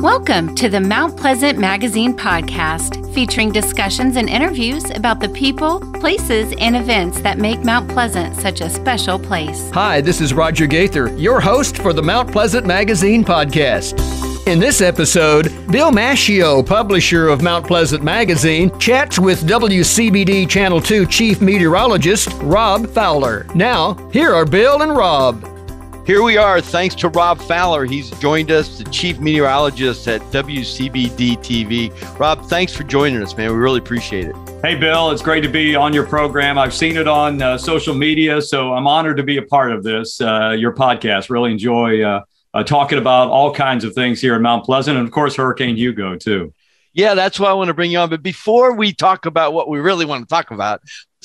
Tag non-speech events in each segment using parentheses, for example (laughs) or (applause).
Welcome to the Mount Pleasant Magazine podcast, featuring discussions and interviews about the people, places, and events that make Mount Pleasant such a special place. Hi, this is Roger Gaither, your host for the Mount Pleasant Magazine podcast. In this episode, Bill Macchio, publisher of Mount Pleasant Magazine, chats with WCBD Channel 2 Chief Meteorologist Rob Fowler. Now, here are Bill and Rob. Here we are, thanks to Rob Fowler. He's joined us, the chief meteorologist at WCBD TV. Rob, thanks for joining us, man. We really appreciate it. Hey, Bill, it's great to be on your program. I've seen it on uh, social media, so I'm honored to be a part of this, uh, your podcast. Really enjoy uh, uh talking about all kinds of things here in Mount Pleasant, and of course, Hurricane Hugo, too. Yeah, that's why I want to bring you on. But before we talk about what we really want to talk about,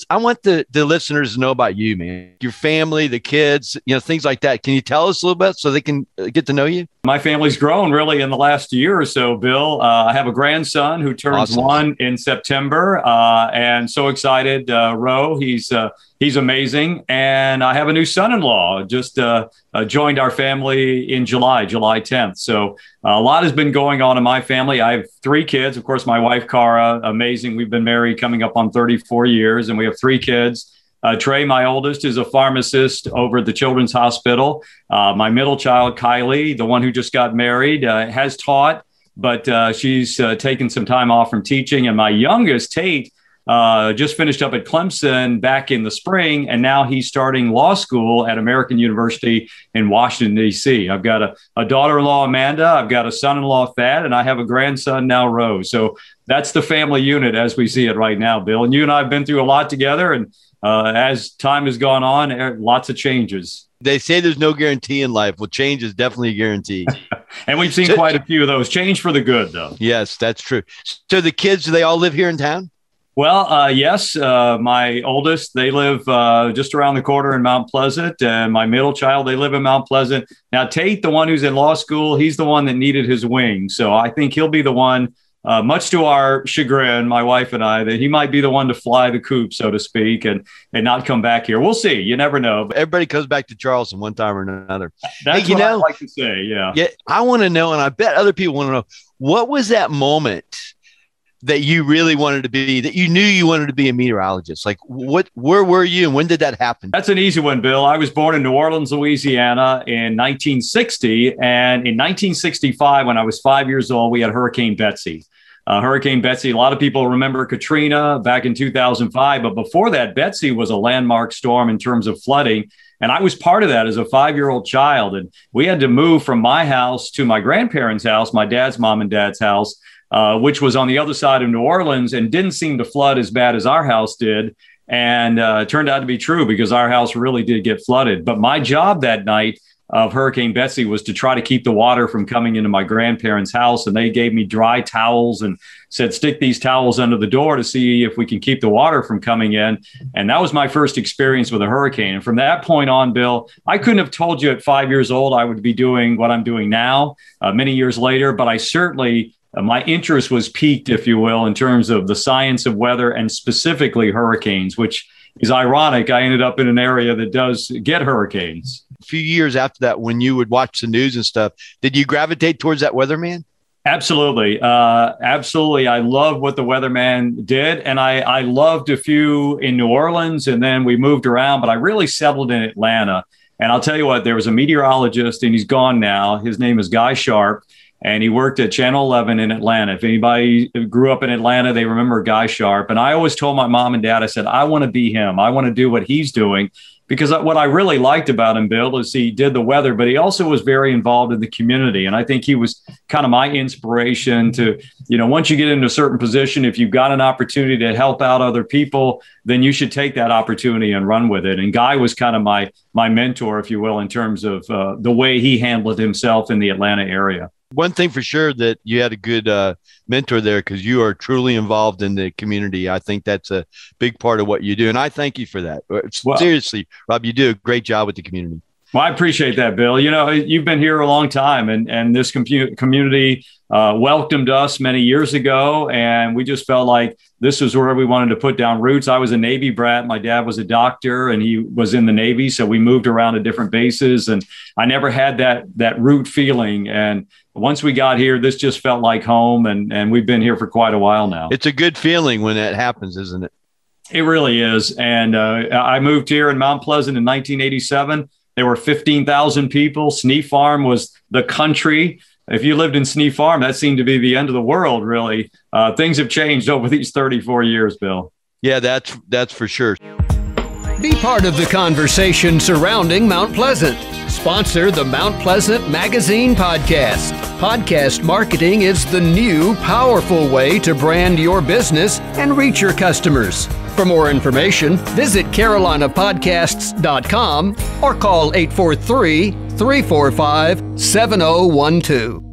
I want the, the listeners to know about you, man, your family, the kids, you know, things like that. Can you tell us a little bit so they can uh, get to know you? My family's grown really in the last year or so, Bill. Uh, I have a grandson who turns awesome. one in September, uh, and so excited. Uh, Ro, he's uh, he's amazing, and I have a new son-in-law just uh, joined our family in July, July 10th. So a lot has been going on in my family. I have three kids, of course. My wife Cara, amazing. We've been married coming up on 34 years, and we have three kids. Uh, Trey, my oldest, is a pharmacist over at the Children's Hospital. Uh, my middle child, Kylie, the one who just got married, uh, has taught, but uh, she's uh, taken some time off from teaching. And my youngest, Tate, uh, just finished up at Clemson back in the spring, and now he's starting law school at American University in Washington, D.C. I've got a, a daughter in law, Amanda. I've got a son in law, Thad, and I have a grandson now, Rose. So that's the family unit as we see it right now, Bill. And you and I have been through a lot together. And uh, as time has gone on, er, lots of changes. They say there's no guarantee in life. Well, change is definitely a guarantee. (laughs) and we've seen so, quite a few of those. Change for the good, though. Yes, that's true. So the kids, do they all live here in town? Well, uh, yes. Uh, my oldest, they live uh, just around the corner in Mount Pleasant. And my middle child, they live in Mount Pleasant. Now, Tate, the one who's in law school, he's the one that needed his wing. So I think he'll be the one uh, much to our chagrin, my wife and I, that he might be the one to fly the coop, so to speak, and and not come back here. We'll see. You never know. Everybody comes back to Charleston one time or another. That's hey, you know, I like to say. Yeah. Yeah. I want to know, and I bet other people want to know, what was that moment that you really wanted to be that you knew you wanted to be a meteorologist like what where were you and when did that happen that's an easy one bill i was born in new orleans louisiana in 1960 and in 1965 when i was five years old we had hurricane betsy uh, Hurricane Betsy, a lot of people remember Katrina back in 2005, but before that, Betsy was a landmark storm in terms of flooding. And I was part of that as a five year old child. And we had to move from my house to my grandparents' house, my dad's mom and dad's house, uh, which was on the other side of New Orleans and didn't seem to flood as bad as our house did. And uh, turned out to be true because our house really did get flooded. But my job that night of Hurricane Betsy was to try to keep the water from coming into my grandparents' house. And they gave me dry towels and said, stick these towels under the door to see if we can keep the water from coming in. And that was my first experience with a hurricane. And from that point on, Bill, I couldn't have told you at five years old I would be doing what I'm doing now uh, many years later, but I certainly my interest was peaked, if you will, in terms of the science of weather and specifically hurricanes, which is ironic. I ended up in an area that does get hurricanes. A few years after that, when you would watch the news and stuff, did you gravitate towards that weatherman? Absolutely. Uh, absolutely. I love what the weatherman did. And I, I loved a few in New Orleans and then we moved around, but I really settled in Atlanta. And I'll tell you what, there was a meteorologist and he's gone now. His name is Guy Sharp and he worked at Channel 11 in Atlanta. If anybody grew up in Atlanta, they remember Guy Sharp. And I always told my mom and dad, I said, I want to be him. I want to do what he's doing. Because what I really liked about him, Bill, is he did the weather, but he also was very involved in the community. And I think he was kind of my inspiration to, you know, once you get into a certain position, if you've got an opportunity to help out other people, then you should take that opportunity and run with it. And Guy was kind of my my mentor, if you will, in terms of uh, the way he handled himself in the Atlanta area one thing for sure that you had a good uh, mentor there because you are truly involved in the community. I think that's a big part of what you do, and I thank you for that. Uh, well, Seriously, Rob, you do a great job with the community. Well, I appreciate that, Bill. You know, you've been here a long time, and and this community uh, welcomed us many years ago, and we just felt like this was where we wanted to put down roots. I was a Navy brat. My dad was a doctor, and he was in the Navy, so we moved around to different bases, and I never had that that root feeling. And once we got here, this just felt like home, and and we've been here for quite a while now. It's a good feeling when that happens, isn't it? It really is. And uh, I moved here in Mount Pleasant in 1987 there were 15,000 people. Snee Farm was the country. If you lived in Snee Farm, that seemed to be the end of the world, really. Uh, things have changed over these 34 years, Bill. Yeah, that's that's for sure. Be part of the conversation surrounding Mount Pleasant. Sponsor the Mount Pleasant Magazine podcast. Podcast marketing is the new, powerful way to brand your business and reach your customers. For more information, visit carolinapodcasts.com or call 843 345 7012.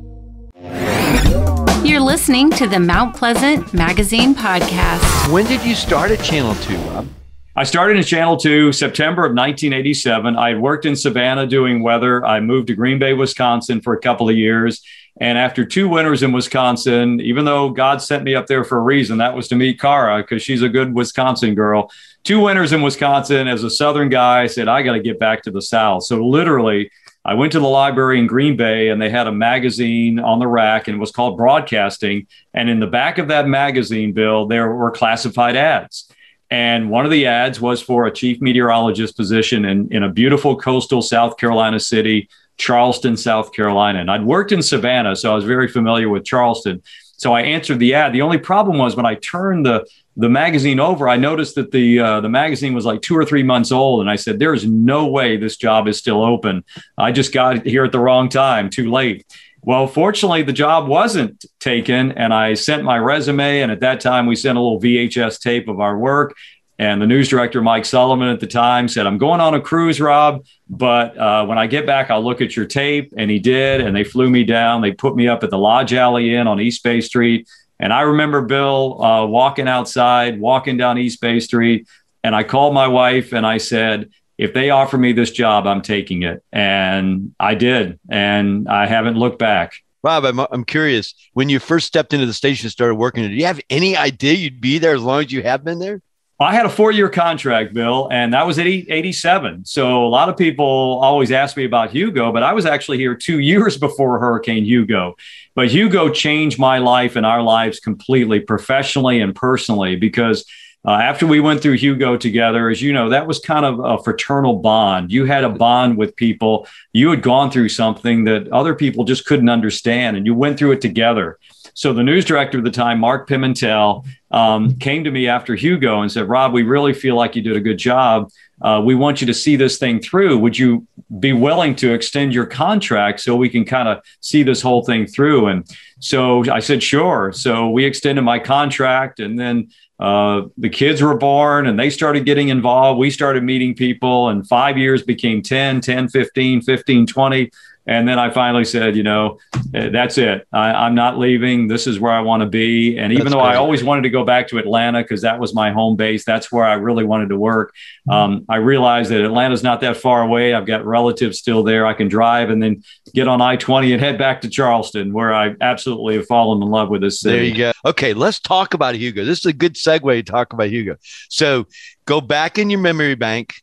You're listening to the Mount Pleasant Magazine Podcast. When did you start at Channel 2, Rob? I started in Channel 2 September of 1987. I worked in Savannah doing weather. I moved to Green Bay, Wisconsin for a couple of years. And after two winters in Wisconsin, even though God sent me up there for a reason, that was to meet Cara because she's a good Wisconsin girl. Two winters in Wisconsin as a Southern guy, I said, I got to get back to the South. So literally, I went to the library in Green Bay and they had a magazine on the rack and it was called Broadcasting. And in the back of that magazine, Bill, there were classified ads. And one of the ads was for a chief meteorologist position in, in a beautiful coastal South Carolina city Charleston, South Carolina. And I'd worked in Savannah, so I was very familiar with Charleston. So I answered the ad. The only problem was when I turned the the magazine over, I noticed that the uh, the magazine was like two or three months old, and I said, "There's no way this job is still open. I just got here at the wrong time, too late." Well, fortunately, the job wasn't taken, and I sent my resume. And at that time, we sent a little VHS tape of our work. And the news director, Mike Sullivan, at the time said, I'm going on a cruise, Rob, but uh, when I get back, I'll look at your tape. And he did. And they flew me down. They put me up at the Lodge Alley Inn on East Bay Street. And I remember Bill uh, walking outside, walking down East Bay Street. And I called my wife and I said, if they offer me this job, I'm taking it. And I did. And I haven't looked back. Rob, I'm, I'm curious. When you first stepped into the station and started working, did you have any idea you'd be there as long as you have been there? I had a four year contract, Bill, and that was at 87. So a lot of people always ask me about Hugo, but I was actually here two (laughs) years before Hurricane Hugo. But Hugo changed my life and our lives completely, professionally and personally, because uh, after we went through Hugo together, as you know, that was kind of a fraternal bond. You had a bond with people. You had gone through something that other people just couldn't understand, and you went through it together. So the news director at the time, Mark Pimentel, um, came to me after Hugo and said, Rob, we really feel like you did a good job. Uh, we want you to see this thing through. Would you be willing to extend your contract so we can kind of see this whole thing through? And so I said, sure. So we extended my contract and then uh, the kids were born and they started getting involved. We started meeting people and five years became 10, 10, 15, 15, 20. And then I finally said, you know, eh, that's it. I, am not leaving. This is where I want to be. And even that's though crazy. I always wanted to go back to Atlanta because that was my home base, that's where I really wanted to work. Mm-hmm. Um, I realized that Atlanta's not that far away. I've got relatives still there. I can drive and then get on I 20 and head back to Charleston, where I absolutely have fallen in love with this city. There you go. Okay, let's talk about Hugo. This is a good segue to talk about Hugo. So go back in your memory bank,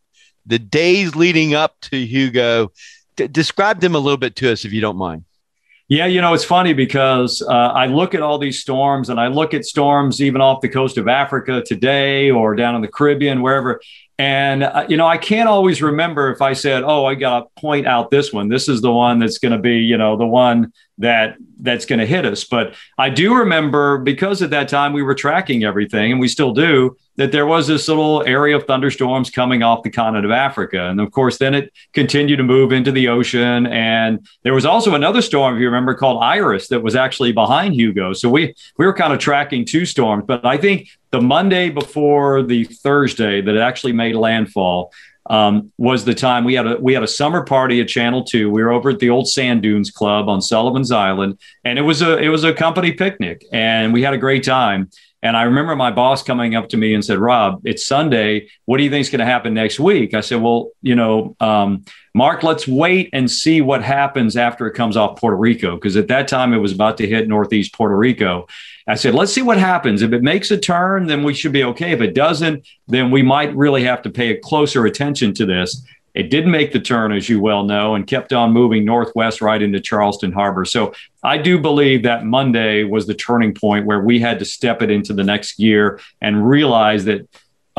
the days leading up to Hugo D- describe them a little bit to us, if you don't mind. Yeah, you know, it's funny because uh, I look at all these storms and I look at storms even off the coast of Africa today or down in the Caribbean, wherever. And, uh, you know, I can't always remember if I said, oh, I got to point out this one. This is the one that's going to be, you know, the one that that's going to hit us. But I do remember because at that time we were tracking everything and we still do that there was this little area of thunderstorms coming off the continent of Africa. And of course, then it continued to move into the ocean. And there was also another storm, if you remember, called Iris that was actually behind Hugo. So we, we were kind of tracking two storms. But I think the Monday before the Thursday that it actually made landfall, um, was the time we had a we had a summer party at Channel Two. We were over at the old Sand Dunes Club on Sullivan's Island, and it was a it was a company picnic, and we had a great time. And I remember my boss coming up to me and said, Rob, it's Sunday. What do you think is going to happen next week? I said, Well, you know, um, Mark, let's wait and see what happens after it comes off Puerto Rico. Because at that time, it was about to hit Northeast Puerto Rico. I said, let's see what happens. If it makes a turn, then we should be okay. If it doesn't, then we might really have to pay a closer attention to this. It didn't make the turn, as you well know, and kept on moving northwest right into Charleston Harbor. So I do believe that Monday was the turning point where we had to step it into the next year and realize that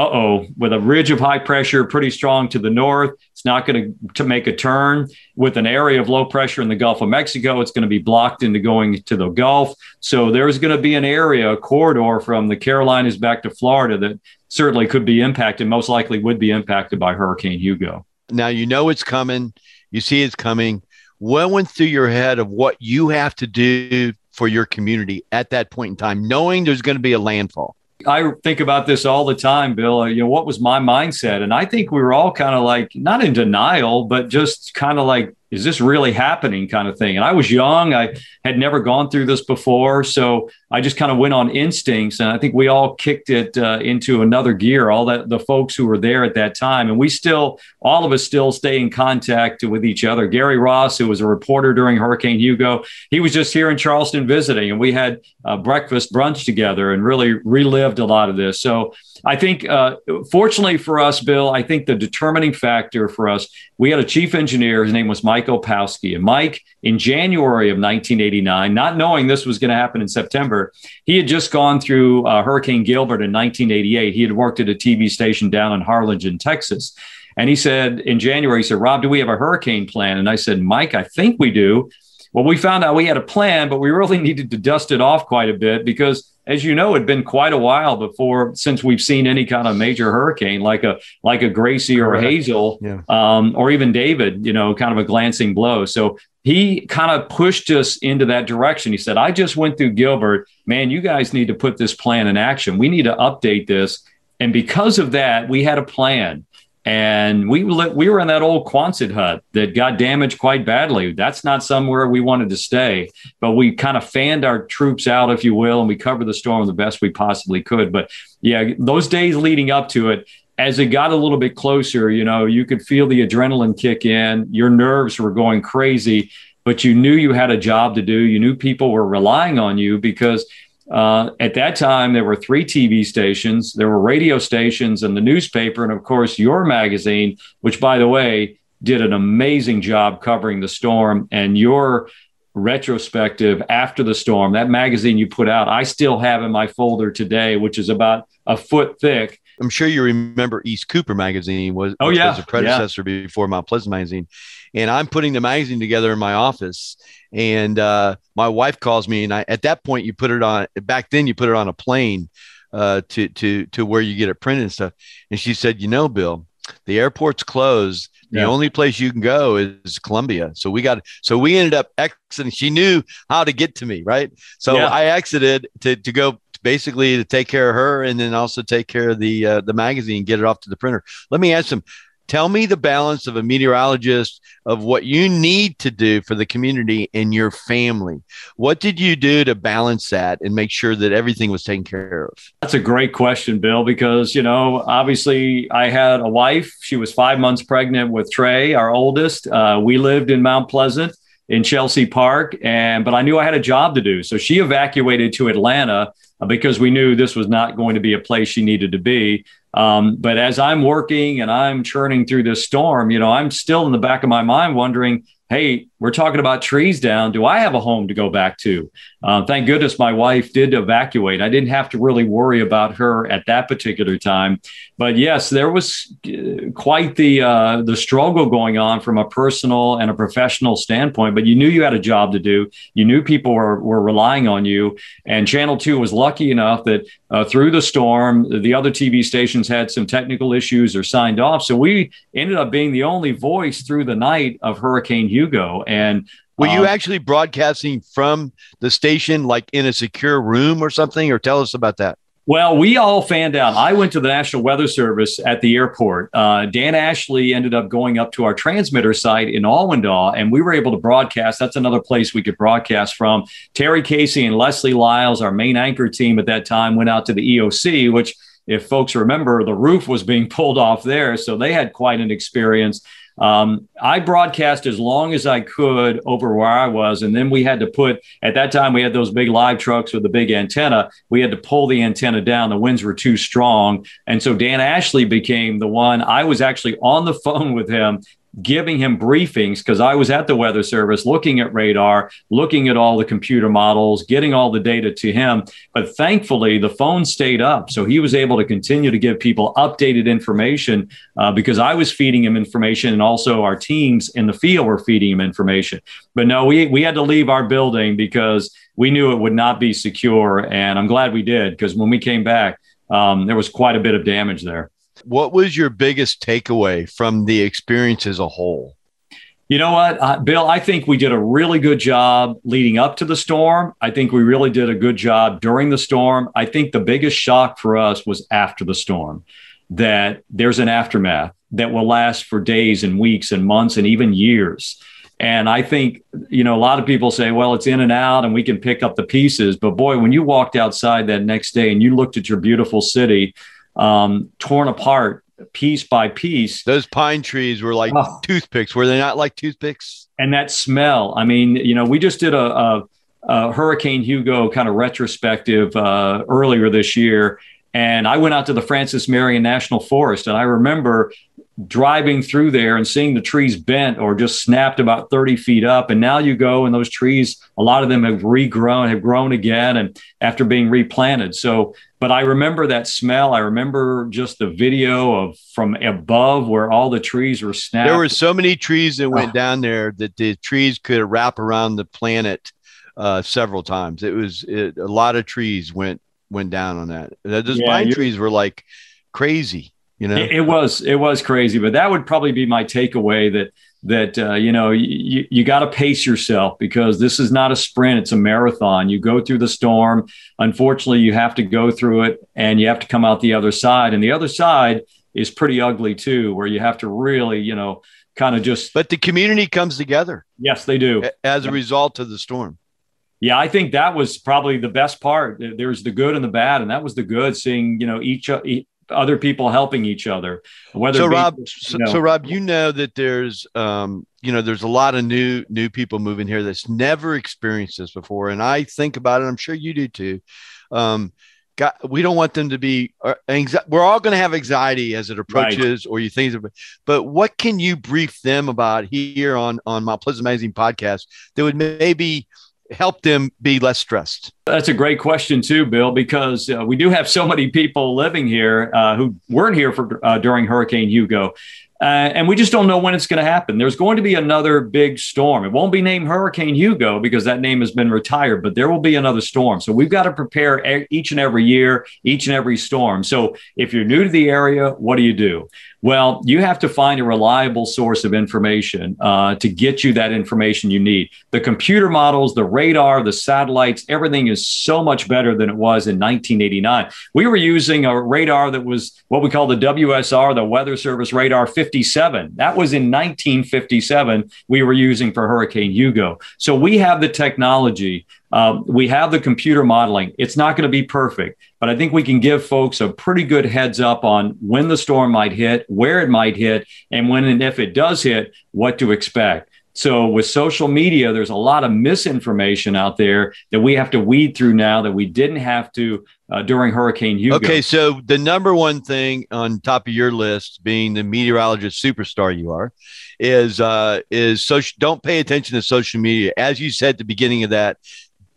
uh-oh, with a ridge of high pressure pretty strong to the north, it's not going to make a turn. With an area of low pressure in the Gulf of Mexico, it's going to be blocked into going to the Gulf. So there's going to be an area, a corridor from the Carolinas back to Florida that certainly could be impacted, most likely would be impacted by Hurricane Hugo. Now you know it's coming. You see it's coming. What went through your head of what you have to do for your community at that point in time, knowing there's going to be a landfall? I think about this all the time, Bill. Uh, you know, what was my mindset? And I think we were all kind of like, not in denial, but just kind of like is this really happening kind of thing? And i was young. I had never gone through this before. So i just kind of went on instincts. And i think we all kicked it uh, into another gear all that the folks who were there at that time. And we still all of us still stay in contact with each other. Gary ross who was a reporter during hurricane hugo he was just here in charleston visiting and we had uh, breakfast brunch together and really relived a lot of this. So I think, uh, fortunately for us, Bill, I think the determining factor for us, we had a chief engineer. His name was Mike Opowski. And Mike, in January of 1989, not knowing this was going to happen in September, he had just gone through uh, Hurricane Gilbert in 1988. He had worked at a TV station down in Harlingen, Texas. And he said in January, he said, Rob, do we have a hurricane plan? And I said, Mike, I think we do. Well, we found out we had a plan, but we really (laughs) needed to dust it off quite a bit because as you know, it'd been quite a while before since we've seen any kind of major hurricane like a like a Gracie or a Hazel, yeah. um, or even David. You know, kind of a glancing blow. So he kind of pushed us into that direction. He said, "I just went through Gilbert. Man, you guys need to put this plan in action. We need to update this." And because of that, we had a plan and we we were in that old Quonset hut that got damaged quite badly. That's not somewhere we wanted to stay, but we kind of fanned our troops out, if you will, and we covered the storm the best we possibly could. But yeah, those days leading up to it, as it got a little bit closer, you know, you could feel the adrenaline kick in. Your nerves were going crazy, but you knew you had a job to do. You knew people were relying on you because uh, at that time, there were three TV stations, there were radio stations, and the newspaper, and of course, your magazine, which, by the way, did an amazing job covering the storm. And your retrospective after the storm, that magazine you put out, I still have in my folder today, which is about a foot thick. I'm sure you remember East Cooper magazine was, oh, yeah. was a predecessor yeah. before Mount Pleasant magazine. And I'm putting the magazine together in my office and uh, my wife calls me, and I at that point you put it on. Back then you put it on a plane uh, to to to where you get it printed and stuff. And she said, "You know, Bill, the airport's closed. The yeah. only place you can go is Columbia. So we got so we ended up exiting. She knew how to get to me, right? So yeah. I exited to to go basically to take care of her and then also take care of the uh, the magazine, get it off to the printer. Let me ask some tell me the balance of a meteorologist of what you need to do for the community and your family. What did you do to balance that and make sure that everything was taken care of? That's a great question, Bill, because, you know, obviously I had a wife. She was five months pregnant with Trey, our oldest. Uh, we lived in Mount Pleasant in Chelsea Park, and but I knew I had a job to do. So she evacuated to Atlanta because we knew this was not going to be a place she needed to be. Um, but as I'm working and I'm churning through this storm, you know, I'm still in the back of my mind wondering, hey, we're talking about trees down. Do I have a home to go back to? Uh, thank goodness my wife did evacuate. I didn't have to really worry about her at that particular time. But yes, there was uh, quite the uh, the struggle going on from a personal and a professional standpoint. But you knew you had a job to do. You knew people were, were relying on you. And Channel Two was lucky enough that uh, through the storm, the other TV stations had some technical issues or signed off. So we ended up being the only voice through the night of Hurricane Hugo. And were you um, actually broadcasting from the station, like in a secure room or something? Or tell us about that. Well, we all fanned out. I went to the National Weather Service at the airport. Uh, Dan Ashley ended up going up to our transmitter site in Awendaw, and we were able to broadcast. That's another place we could broadcast from. Terry Casey and Leslie Lyles, our main anchor team at that time, went out to the EOC, which, if folks remember, the roof was being (laughs) pulled off there. So they had quite an experience. Um, I broadcast as long as I could over where I was. And then we had to put, at that time, we had those big live trucks with the big antenna. We had to pull the antenna down. The winds were too strong. And so Dan Ashley became the one. I was actually on the (laughs) phone with him giving him briefings because I was at the Weather Service looking at radar, looking at all the computer models, getting all the data to him. But thankfully, the phone stayed up. So he was able to continue to give people updated information uh, because I was feeding him information and also our teams in the field were feeding him information. But no, we, we had to leave our building because we knew it would not be secure. And I'm glad we did because when we came back, um, there was quite a bit of damage there. What was your biggest takeaway from the experience as a whole? You know what, uh, Bill? I think we did a really good job leading up to the storm. I think we really did a good job during the storm. I think the biggest shock for us was after the storm, that there's an aftermath that will last for days and weeks and months and even years. And I think, you know, a lot of people say, well, it's in and out and we can pick up the pieces. But boy, when you walked outside that next day and you looked at your beautiful city, um, torn apart piece by piece. Those pine trees were like oh. toothpicks. Were they not like toothpicks? And that smell. I mean, you know, we just did a, a, a Hurricane Hugo kind of retrospective uh, earlier this year. And I went out to the Francis Marion National Forest, and I remember driving through there and seeing the trees bent or just snapped about 30 feet up. And now you go and those trees, a lot of them have regrown, have grown again, and after being replanted. So, but I remember that smell. I remember just the video of from above where all the trees were snapped. There were so many trees that went oh. down there that the trees could wrap around the planet uh, several times. It was it, a lot of trees went went down on that. Those yeah, pine trees were like crazy. You know, it, it, was it was crazy, but that would probably be my takeaway that that uh, you know you, you got to pace yourself because this is not a sprint it's a marathon. You go through the storm. Unfortunately you have to go through it and you have to come out the other side. And the other side is pretty ugly too where you have to really you know kind of just but the community comes together. Yes they do. As a result of the storm. Yeah i think that was probably the best part. There's the good and the bad and that was the good seeing you know each other people helping each other. Whether so, Rob, so, so, Rob, you know that there's, um, you know, there's a lot of new new people moving here that's never experienced this before, and I think about it. I'm sure you do too. Um, got, we don't want them to be uh, anxiety. We're all going to have anxiety as it approaches, right. or you think. But what can you brief them about here on on Mount Pleasant Magazine podcast that would maybe help them be less stressed? That's a great question too, Bill, because uh, we do have so many people living here uh, who weren't here for uh, during Hurricane Hugo. Uh, and we just don't know when it's going to happen. There's going to be another big storm. It won't be named Hurricane Hugo because that name has been retired, but there will be another storm. So we've got to prepare each and every year, each and every storm. So if you're new to the area, what do you do? Well, you have to find a reliable source of information uh, to get you that information you need. The computer models, the radar, the satellites, everything is so much better than it was in 1989. We were using a radar that was what we call the WSR, the Weather Service Radar 57. That was in 1957 we were using for Hurricane Hugo. So we have the technology um, we have the computer modeling. It's not going to be perfect, but I think we can give folks a pretty good heads up on when the storm might hit, where it might hit, and when and if it does hit, what to expect. So with social media, there's a lot of misinformation out there that we have to weed through now that we didn't have to uh, during Hurricane Hugo. Okay, so the number one thing on top of your list, being the meteorologist superstar you are, is uh, is social. Don't pay attention to social media, as you said at the beginning of that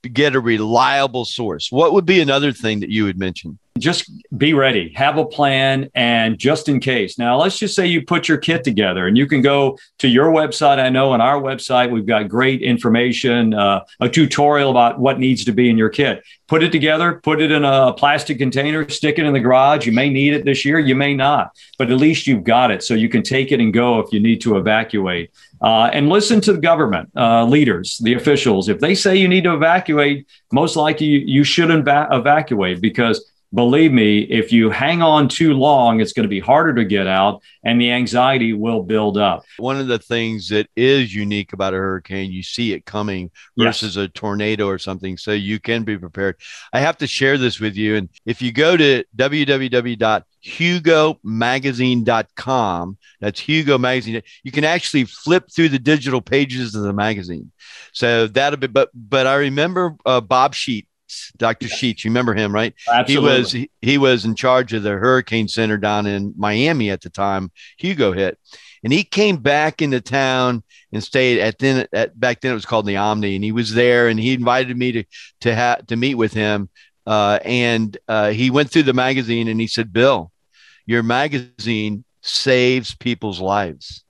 get a reliable source. What would be another thing that you would mention? Just be ready, have a plan, and just in case. Now, let's just say you put your kit together and you can go to your website. I know on our website, we've got great information, uh, a tutorial about what needs to be in your kit. Put it together, put it in a plastic container, stick it in the garage. You may need it this year, you may not, but at least you've got it so you can take it and go if you need to evacuate. Uh, and listen to the government uh, leaders, the officials. If they say you need to evacuate, most likely you, you should evacuate because believe me, if you hang on too long, it's going to be harder to get out and the anxiety will build up. One of the things that is unique about a hurricane, you see it coming versus yes. a tornado or something. So you can be prepared. I have to share this with you. And if you go to www.hugomagazine.com, that's Hugo Magazine, you can actually flip through the digital pages of the magazine. So that'll be, but, but I remember uh, Bob Sheet Dr. Sheets. You remember him, right? Absolutely. He was he, he was in charge of the Hurricane Center down in Miami at the time Hugo hit, and he came back into town and stayed at then at back then it was called the Omni, and he was there, and he invited me to to have to meet with him, uh, and uh, he went through the magazine and he said, "Bill, your magazine saves people's lives,"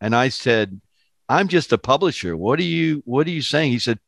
and I said. I'm just a publisher. What are you what are you saying? He said,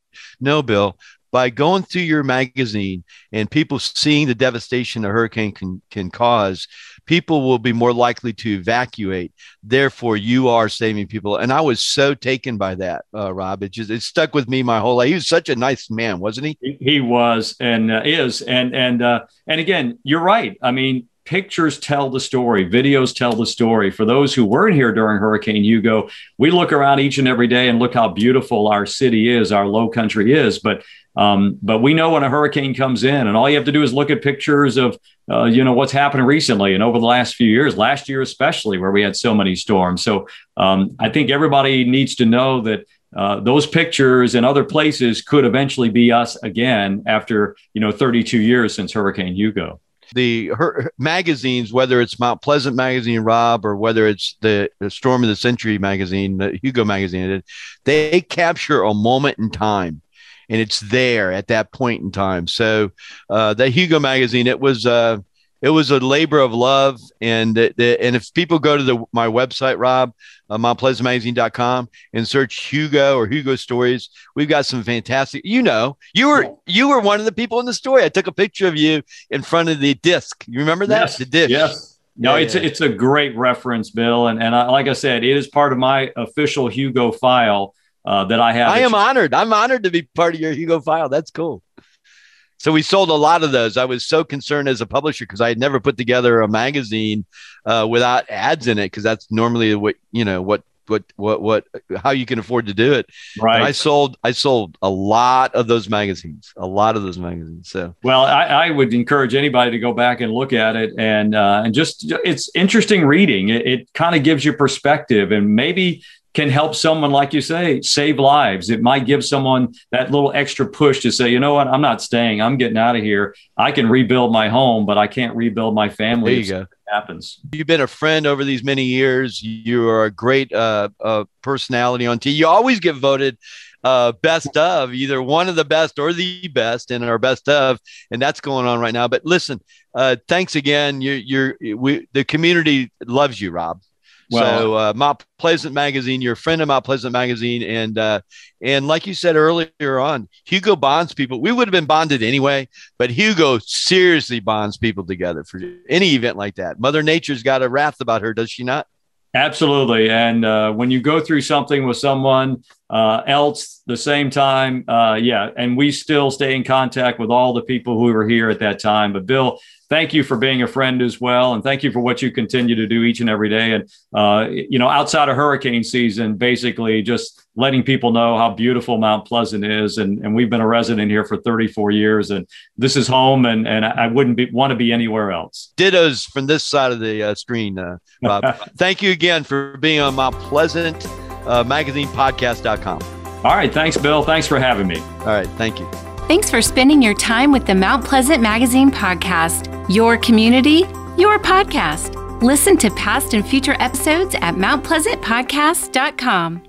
no, Bill, by going through your magazine and people seeing the devastation a hurricane can, can cause, people will be more likely to evacuate. Therefore, you are saving people. And I was so taken by that, uh, Rob. It just it stuck with me my whole life. He was such a nice man, wasn't he? He was and uh, is. And and uh, and again, you're right. I mean, pictures tell the story, videos tell the story. For those who weren't here during Hurricane Hugo, we look around each and every day and look how beautiful our city is, our low country is. But um, but we know when a hurricane comes in, and all you have to do is look at pictures of, uh, you know, what's happened recently and over the last few years, last year especially, where we had so many storms. So um, I think everybody needs to know that uh, those pictures and other places could eventually be us again after, you know, 32 years since Hurricane Hugo the her, magazines, whether it's Mount Pleasant magazine, Rob, or whether it's the, the, Storm of the Century magazine, the Hugo magazine, they capture a moment in time and it's there at that point in time. So uh, the Hugo magazine, it was uh, it was a labor of love, and and if people go to the my website, Rob, uh, MountPleasantMagazine.com, and search Hugo or Hugo stories, we've got some fantastic. You know, you were you were one of the people in the story. I took a picture of you in front of the disc. You remember that? Yes. The disc. Yes. No, yeah, it's yeah. it's a great reference, Bill, and and I, like I said, it is part of my official Hugo file uh, that I have. I am honored. I'm honored to be part of your Hugo file. That's cool. So we sold a lot of those. I was so concerned as a publisher because I had never put together a magazine uh, without ads in it because that's normally what you know what what what what how you can afford to do it. Right. And I sold I sold a lot of those magazines, a lot of those magazines. So well, I, I would encourage anybody to go back and look at it and uh, and just it's interesting reading. It, it kind of gives you perspective and maybe can help someone, like you say, save lives. It might give someone that little extra push to say, you know what, I'm not staying. I'm getting out of here. I can rebuild my home, but I can't rebuild my family. There you go. Happens. You've been a friend over these many years. You are a great uh, uh, personality on TV. You always get voted uh, best of, either one of the best or the best in our best of, and that's going on right now. But listen, uh, thanks again. You're, you're we, the community loves you, Rob. Well, so uh, Mount Pleasant Magazine, you're a friend of Mount Pleasant Magazine, and uh, and like you said earlier on, Hugo bonds people. We would have been bonded anyway, but Hugo seriously bonds people together for any event like that. Mother Nature's got a wrath about her, does she not? Absolutely. And uh, when you go through something with someone uh, else the same time, uh, yeah, and we still stay in contact with all the people who were here at that time. But Bill, thank you for being a friend as well, and thank you for what you continue to do each and every day. And uh, you know, outside of hurricane season, basically just letting people know how beautiful Mount Pleasant is. And, and we've been a resident here for 34 years, and this is home, and and I wouldn't be, want to be anywhere else. Dittos from this side of the uh, screen, uh, Bob. (laughs) thank you again for being on Mount Pleasant uh, Magazine Podcast.com. All right, thanks, Bill. Thanks for having me. All right, thank you. Thanks for spending your time with the Mount Pleasant Magazine podcast, your community, your podcast. Listen to past and future episodes at mountpleasantpodcast.com.